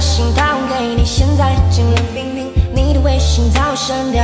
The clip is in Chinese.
心掏给你，现在冷冷冰冰，你的微信早删掉。